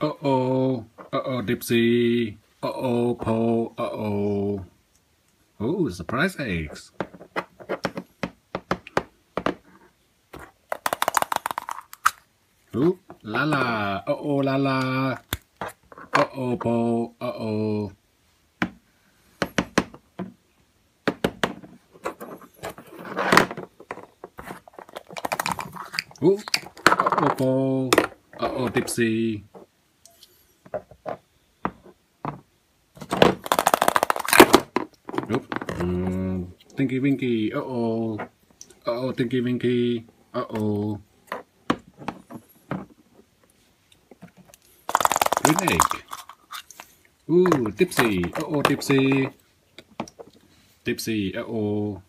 Uh oh. Uh oh, Dipsy. Uh oh, Po. Uh oh. Oh, surprise eggs. Ooh, Laa-Laa. Uh oh, Laa-Laa. Uh oh, Po. Uh oh. Ooh, uh oh, Po. Uh oh, Dipsy. Tinky Winky. Uh oh. Uh oh, Tinky Winky. Uh oh. Green egg. Ooh, Dipsy. Uh oh, Dipsy. Dipsy. Uh oh.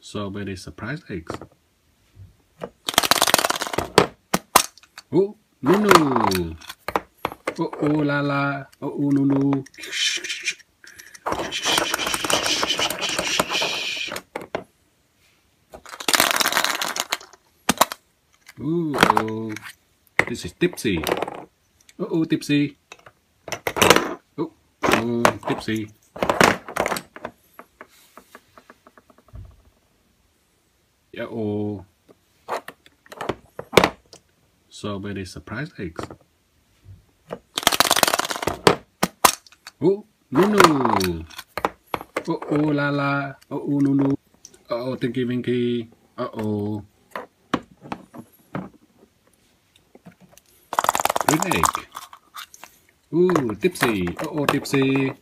So many surprise eggs. Oh, Noo-Noo. Oh oh Laa-Laa. Oh oh Noo-Noo. Ooh, oh. This is Dipsy. Uh oh, Dipsy. Oh, oh, Dipsy. Yeah, oh. So many surprise eggs. Oh, Noo-Noo. Oh, oh, Laa-Laa. Oh, oh, Noo-Noo. Uh oh, Tinky Winky. Uh oh. Green egg. Ooh, Dipsy. Uh oh, Dipsy.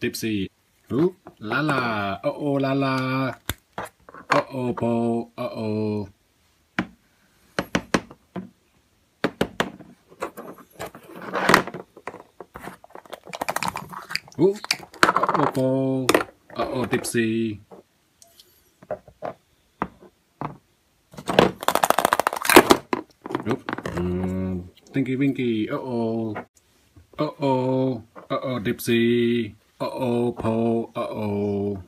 Dipsy. Ooh, Laa-Laa. Uh oh, Laa-Laa. Uh oh, Po. Uh oh. Ooh, uh oh. Uh oh, Dipsy. Oop. Mm, Tinky Winky. Uh oh. Uh oh. Uh oh, Dipsy. Uh oh, Po. Uh oh.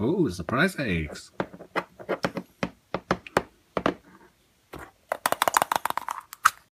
Oh, surprise eggs.